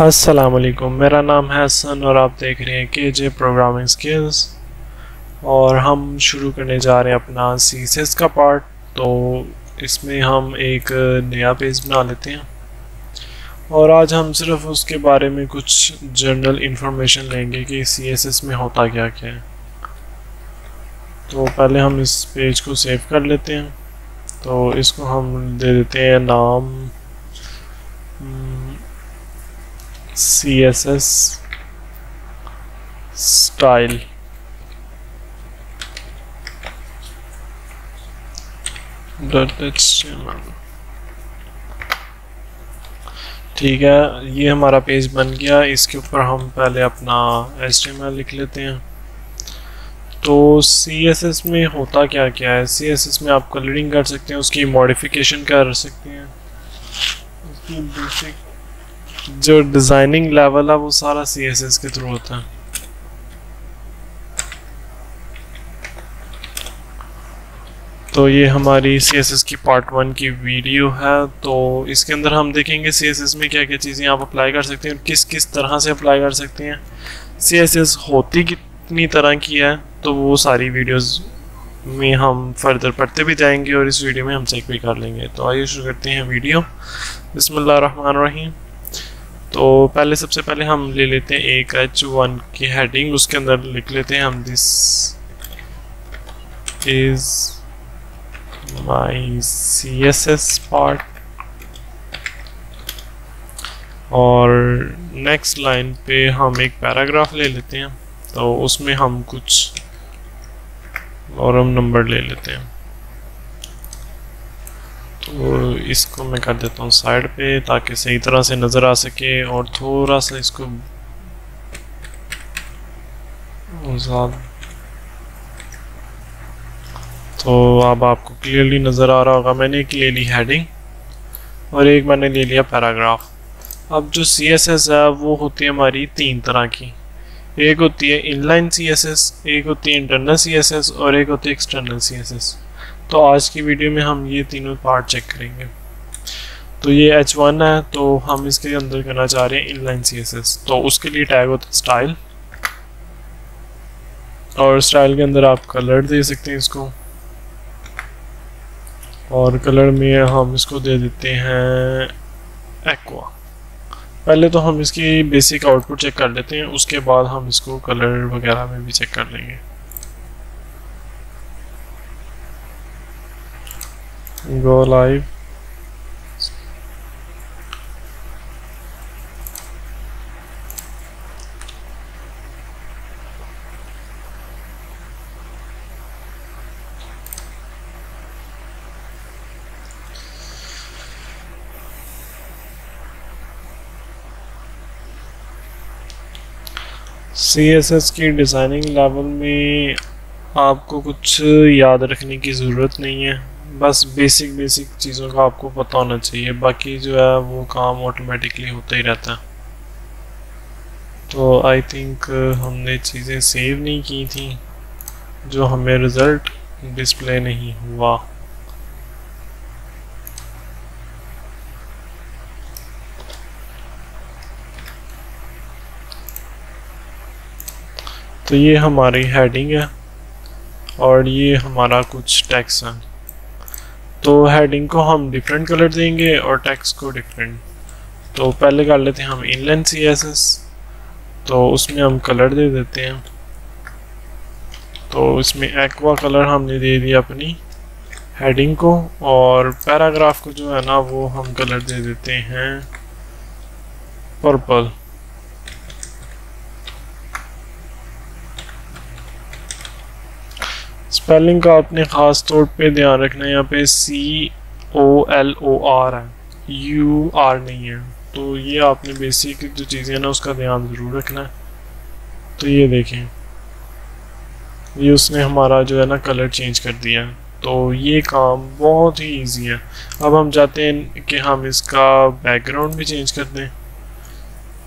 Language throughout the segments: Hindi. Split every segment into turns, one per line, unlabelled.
असलकुम मेरा नाम है हसन और आप देख रहे हैं के जे प्रोग्रामिंग स्किल्स और हम शुरू करने जा रहे हैं अपना सीएसएस का पार्ट तो इसमें हम एक नया पेज बना लेते हैं। और आज हम सिर्फ़ उसके बारे में कुछ जनरल इंफॉर्मेशन लेंगे कि सी एस एस में होता क्या क्या है। तो पहले हम इस पेज को सेव कर लेते हैं। तो इसको हम दे देते हैं नाम। Css style. ठीक है, ये हमारा पेज बन गया। इसके ऊपर हम पहले अपना एच लिख लेते हैं। तो सी एस एस में होता क्या क्या है? सी एस एस में आप कलरिंग कर सकते हैं, उसकी मॉडिफिकेशन कर सकते हैं। उसकी बेसिक जो डिज़ाइनिंग लेवल है, वो सारा सी एस एस के थ्रू होता है। तो ये हमारी सी एस एस की पार्ट वन की वीडियो है। तो इसके अंदर हम देखेंगे सी एस एस में क्या क्या चीज़ें आप अप्लाई कर सकते हैं किस किस तरह से अप्लाई कर सकते हैं। सी एस एस होती कितनी तरह की है तो वो सारी वीडियोस में हम फर्दर पढ़ते भी जाएँगे और इस वीडियो में हम चेक भी कर लेंगे। तो आइए शुरू करते हैं वीडियो बिस्मिल्लाह रहमान रहीम। तो पहले सबसे पहले हम ले लेते हैं एक एच वन की हेडिंग उसके अंदर लिख लेते हैं हम this is my C S S part और नेक्स्ट लाइन पे हम एक पैराग्राफ ले लेते हैं तो उसमें हम कुछ और हम नंबर ले लेते हैं। तो इसको मैं कर देता हूँ साइड पे ताकि सही तरह से नज़र आ सके और थोड़ा सा इसको तो अब आपको क्लियरली नज़र आ रहा होगा, मैंने एक ले ली हेडिंग और एक मैंने ले लिया पैराग्राफ अब जो सी एस एस है, वो होती है हमारी तीन तरह की। एक होती है इनलाइन सी एस एस एक होती है इंटरनल सी एस एस और एक होती है एक्सटर्नल सी एस एस तो आज की वीडियो में हम ये तीनों पार्ट चेक करेंगे। तो ये एच वन है तो हम इसके अंदर करना चाह रहे हैं इनलाइन सी एस एस तो उसके लिए टैग होता है स्टाइल और स्टाइल के अंदर आप कलर दे सकते हैं इसको। और कलर में हम इसको दे देते हैं एक्वा पहले तो हम इसकी बेसिक आउटपुट चेक कर लेते हैं, उसके बाद हम इसको कलर वगैरह में भी चेक कर लेंगे। Go live. C S S की डिज़ाइनिंग लेवल में आपको कुछ याद रखने की ज़रूरत नहीं है। बस बेसिक बेसिक चीज़ों का आपको पता होना चाहिए। बाकी जो है, वो काम ऑटोमेटिकली होता ही रहता है। तो आई थिंक हमने चीज़ें सेव नहीं की थी, जो हमें रिज़ल्ट डिस्प्ले नहीं हुआ। तो ये हमारी हेडिंग है, और ये हमारा कुछ टैक्स है। तो हेडिंग को हम डिफरेंट कलर देंगे और टेक्स्ट को डिफरेंट तो पहले कर लेते हैं हम इनलाइन सी एस एस तो उसमें हम कलर दे देते हैं। तो इसमें एक्वा कलर हमने दे दिया अपनी हेडिंग को और पैराग्राफ को जो है ना वो हम कलर दे देते हैं। पर्पल स्पेलिंग का आपने ख़ास तौर पे ध्यान रखना है यहाँ पे C O L O R है। यू आर नहीं है। तो ये आपने बेसिक जो चीज़ें ना, उसका ध्यान ज़रूर रखना है। तो ये देखें। ये उसने हमारा जो है ना कलर चेंज कर दिया। तो ये काम बहुत ही इजी है। अब हम चाहते हैं कि हम इसका बैकग्राउंड भी चेंज कर दें।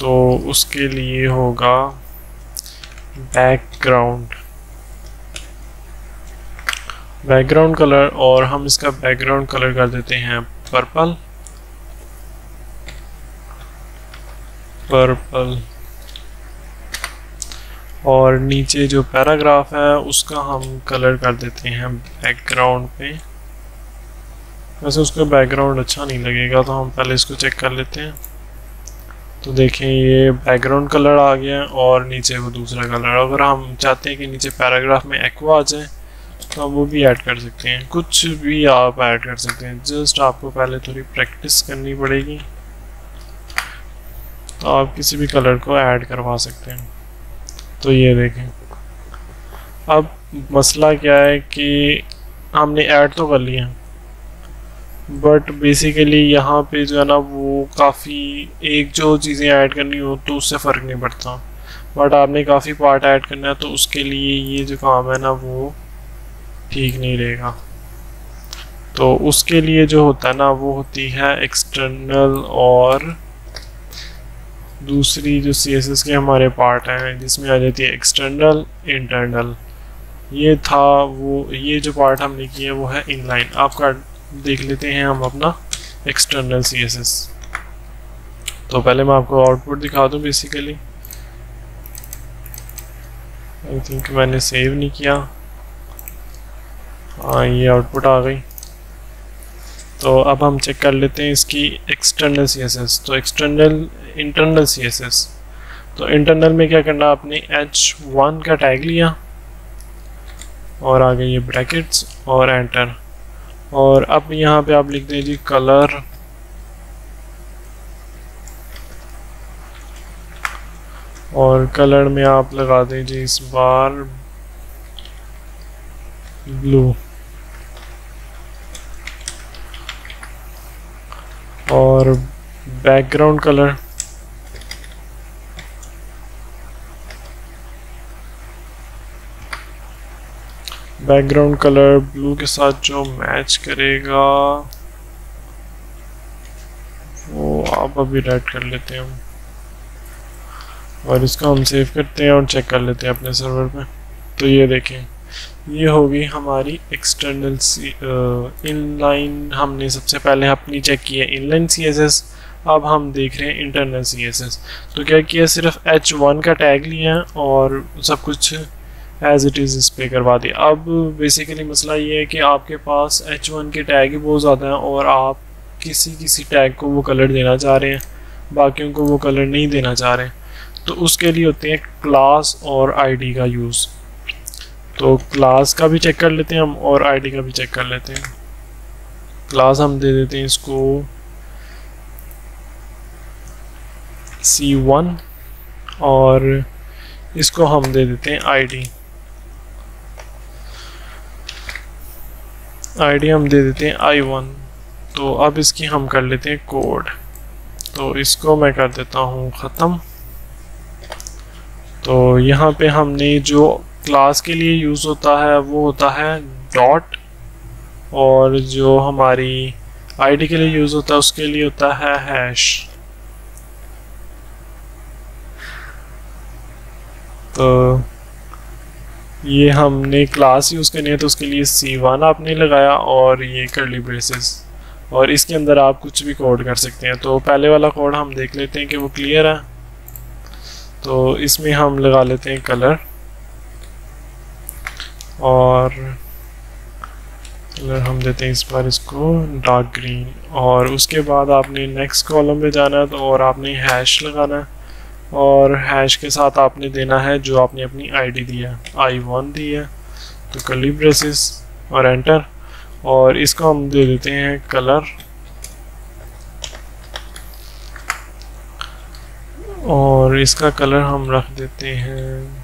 तो उसके लिए होगा बैकग्राउंड बैकग्राउंड कलर और हम इसका बैकग्राउंड कलर कर देते हैं पर्पल। पर्पल। और नीचे जो पैराग्राफ है, उसका हम कलर कर देते हैं बैकग्राउंड पे। वैसे उसका बैकग्राउंड अच्छा नहीं लगेगा तो हम पहले इसको चेक कर लेते हैं। तो देखें, ये बैकग्राउंड कलर आ गया और नीचे वो दूसरा कलर। अगर हम चाहते हैं कि नीचे पैराग्राफ में एक्वा आ जाए तो वो भी ऐड कर सकते हैं। कुछ भी आप ऐड कर सकते हैं। जस्ट आपको पहले थोड़ी प्रैक्टिस करनी पड़ेगी। तो आप किसी भी कलर को ऐड करवा सकते हैं। तो ये देखें। अब मसला क्या है कि हमने ऐड तो कर लिया। बट बेसिकली यहाँ पे जो है ना, वो काफ़ी एक जो चीज़ें ऐड करनी हो तो उससे फ़र्क नहीं पड़ता। बट आपने काफ़ी पार्ट ऐड करना है तो उसके लिए ये जो काम है ना, वो ठीक नहीं रहेगा। तो उसके लिए जो होता है ना, वो होती है एक्सटर्नल और दूसरी जो सी एस एस के हमारे पार्ट हैं, जिसमें आ जाती है एक्सटर्नल इंटरनल ये था वो, ये जो पार्ट हमने किया वो है इनलाइन आपका देख लेते हैं हम अपना एक्सटर्नल सी एस एस तो पहले मैं आपको आउटपुट दिखा दूँ बेसिकली आई थिंक मैंने सेव नहीं किया। हाँ ये आउटपुट आ गई। तो अब हम चेक कर लेते हैं इसकी एक्सटर्नल सी एस एस तो external internal C S S तो इंटरनल में क्या करना, आपने एच वन का टैग लिया और आगे ये ब्रैकेट्स और एंटर और अब यहाँ पे आप लिख दें जी कलर और कलर में आप लगा दें जी इस बार ब्लू और background colour background colour blue के साथ जो मैच करेगा, वो आप अभी रेड कर लेते हैं। और इसको हम सेव करते हैं और चेक कर लेते हैं अपने सर्वर पे। तो ये देखें। ये होगी हमारी एक्सटर्नल सी इनलाइन हमने सबसे पहले अपनी चेक की है इनलाइन सी एस एस अब हम देख रहे हैं इंटरनल सी एस एस तो क्या किया, सिर्फ़ एच वन का टैग लिया और सब कुछ एज इट इज़ इस पर करवा दिया। अब बेसिकली मसला ये है कि आपके पास एच वन के टैग ही बहुत ज़्यादा हैं और आप किसी किसी टैग को वो कलर देना चाह रहे हैं, बाकियों को वो कलर नहीं देना चाह रहे तो उसके लिए होते हैं क्लास और आईडी का यूज़ तो क्लास का भी चेक कर लेते हैं हम और आईडी का भी चेक कर लेते हैं। क्लास हम दे देते हैं इसको। सी वन और इसको हम दे देते हैं आईडी आईडी हम दे देते हैं आई वन तो अब इसकी हम कर लेते हैं कोड तो इसको मैं कर देता हूँ ख़त्म। तो यहाँ पे हमने जो क्लास के लिए यूज़ होता है, वो होता है डॉट और जो हमारी आईडी के लिए यूज़ होता है, उसके लिए होता है हैश तो ये हमने क्लास यूज़ करनी है तो उसके लिए सी वन आपने लगाया और ये करली ब्रेसेस और इसके अंदर आप कुछ भी कोड कर सकते हैं। तो पहले वाला कोड हम देख लेते हैं कि वो क्लियर है। तो इसमें हम लगा लेते हैं कलर और कलर हम देते हैं इस बार इसको डार्क ग्रीन और उसके बाद आपने नेक्स्ट कॉलम पे जाना है तो और आपने हैश लगाना है, और हैश के साथ आपने देना है जो आपने अपनी आईडी दी है आई वन दी है तो कली ब्रेसिस और एंटर और इसको हम दे देते हैं कलर और इसका कलर हम रख देते हैं।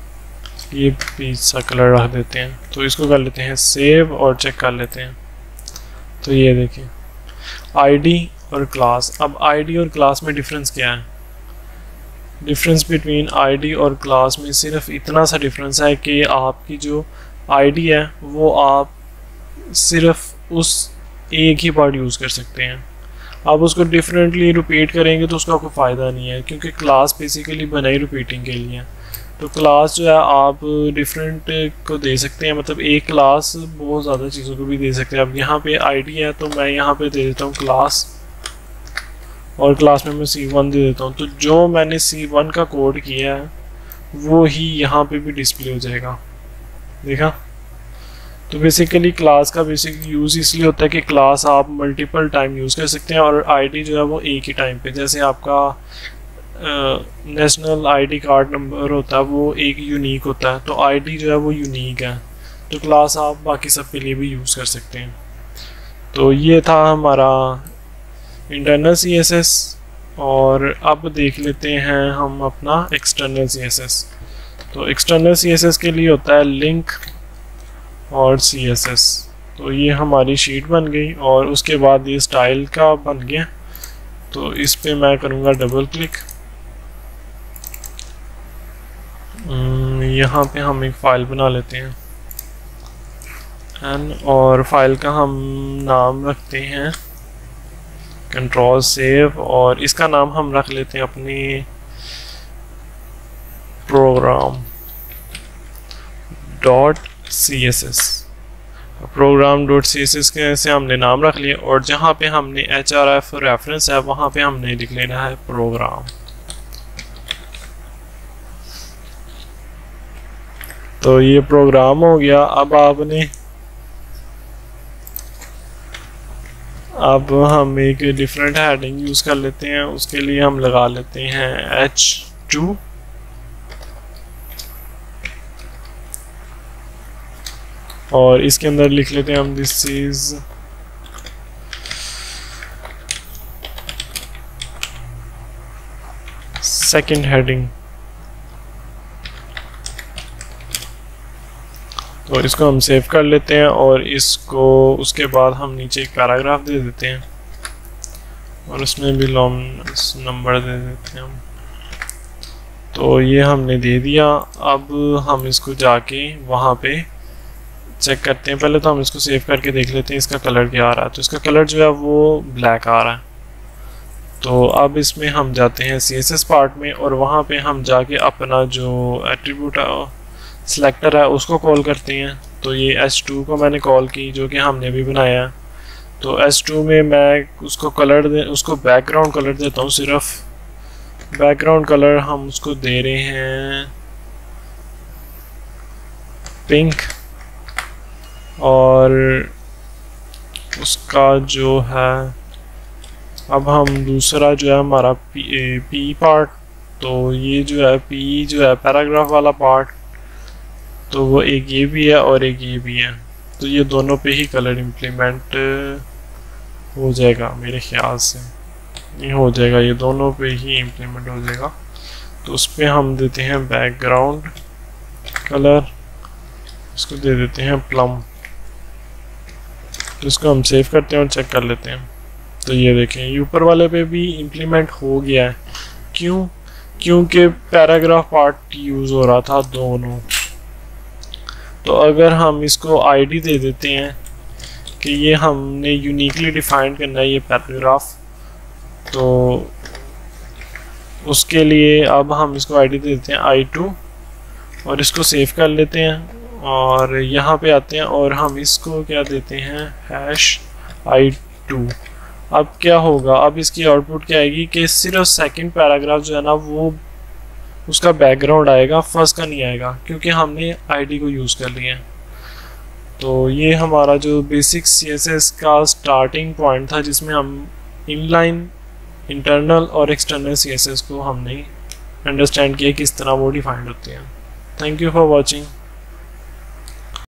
ये सा कलर रख देते हैं। तो इसको कर लेते हैं सेव और चेक कर लेते हैं। तो ये देखिए आईडी और क्लास अब आईडी और क्लास में डिफरेंस क्या है? डिफरेंस बिटवीन आईडी और क्लास में सिर्फ़ इतना सा डिफरेंस है कि आपकी जो आईडी है, वो आप सिर्फ़ उस एक ही पार्ट यूज़ कर सकते हैं। आप उसको डिफरेंटली रिपीट करेंगे तो उसका कोई फ़ायदा नहीं है, क्योंकि क्लास बेसिकली बनाई रिपीटिंग के लिए तो क्लास जो है आप डिफरेंट को दे सकते हैं मतलब एक क्लास बहुत ज़्यादा चीज़ों को भी दे सकते हैं। अब यहाँ पे आईडी है तो मैं यहाँ पे दे देता हूँ क्लास और क्लास में मैं सी वन दे देता हूँ। तो जो मैंने सी वन का कोड किया है, वो ही यहाँ पे भी डिस्प्ले हो जाएगा। देखा? तो बेसिकली क्लास का बेसिक यूज़ इसलिए होता है कि क्लास आप मल्टीपल टाइम यूज़ कर सकते हैं और आईडी जो है वो एक ही टाइम पे, जैसे आपका नेशनल आईडी कार्ड नंबर होता है, वो एक यूनिक होता है तो आईडी जो है वो यूनिक है तो क्लास आप बाकी सब के लिए भी यूज़ कर सकते हैं। तो ये था हमारा इंटरनल सी एस एस और अब देख लेते हैं हम अपना एक्सटर्नल सी एस एस तो एक्सटर्नल सी एस एस के लिए होता है लिंक और सी एस एस तो ये हमारी शीट बन गई, और उसके बाद ये स्टाइल का बन गया। तो इस पर मैं करूँगा डबल क्लिक यहाँ पे हम एक फ़ाइल बना लेते हैं। एन और फ़ाइल का हम नाम रखते हैं। कंट्रोल सेव और इसका नाम हम रख लेते हैं अपनी program dot C S S program dot C S S के से हमने नाम रख लिया और जहाँ पे हमने एच आर एफ़ रेफरेंस है, वहाँ पे हमने लिख लेना है प्रोग्राम तो ये प्रोग्राम हो गया। अब आपने अब हम एक डिफरेंट हेडिंग यूज़ कर लेते हैं। उसके लिए हम लगा लेते हैं एच टू और इसके अंदर लिख लेते हैं हम दिस इज़ सेकंड हेडिंग तो इसको हम सेव कर लेते हैं और इसको, उसके बाद हम नीचे एक पैराग्राफ दे देते हैं। और उसमें भी लॉन्ग नंबर दे देते हैं हम। तो ये हमने दे दिया। अब हम इसको जाके वहाँ पे चेक करते हैं। पहले तो हम इसको सेव करके देख लेते हैं, इसका कलर क्या आ रहा है। तो इसका कलर जो है वो ब्लैक आ रहा है। तो अब इसमें हम जाते हैं सी एस एस पार्ट में और वहाँ पे हम जाके अपना जो एट्रीब्यूट सिलेक्टर है उसको कॉल करते हैं। तो ये एस टू को मैंने कॉल की जो कि हमने अभी बनाया। तो एस टू में मैं उसको कलर दे उसको बैकग्राउंड कलर देता हूँ सिर्फ़। बैकग्राउंड कलर हम उसको दे रहे हैं पिंक और उसका जो है अब हम दूसरा जो है हमारा पी, पी पार्ट तो ये जो है पी जो है पैराग्राफ वाला पार्ट तो वो एक ये भी है और एक ये भी है। तो ये दोनों पे ही कलर इम्प्लीमेंट हो जाएगा मेरे ख्याल से। ये हो जाएगा, ये दोनों पे ही इम्प्लीमेंट हो जाएगा। तो उस पर हम देते हैं बैकग्राउंड कलर इसको दे देते हैं प्लम तो इसको हम सेव करते हैं और चेक कर लेते हैं। तो ये देखें, ये ऊपर वाले पे भी इम्प्लीमेंट हो गया है। क्यों? क्योंकि पैराग्राफ पार्ट यूज़ हो रहा था दोनों। तो अगर हम इसको आईडी दे देते हैं कि ये हमने यूनिकली डिफाइन करना है ये पैराग्राफ तो उसके लिए अब हम इसको आईडी दे देते हैं आई टू और इसको सेव कर लेते हैं और यहाँ पे आते हैं और हम इसको क्या देते हैं? हैश आई टू अब क्या होगा? अब इसकी आउटपुट क्या आएगी कि सिर्फ़ सेकंड पैराग्राफ जो है ना, वो उसका बैकग्राउंड आएगा फ़र्स्ट का नहीं आएगा, क्योंकि हमने आईडी को यूज़ कर लिया है। तो ये हमारा जो बेसिक सीएसएस का स्टार्टिंग पॉइंट था, जिसमें हम इनलाइन इंटरनल और एक्सटर्नल सीएसएस को हमने अंडरस्टैंड किया किस तरह वो डिफाइंड होते हैं। Thank you for watching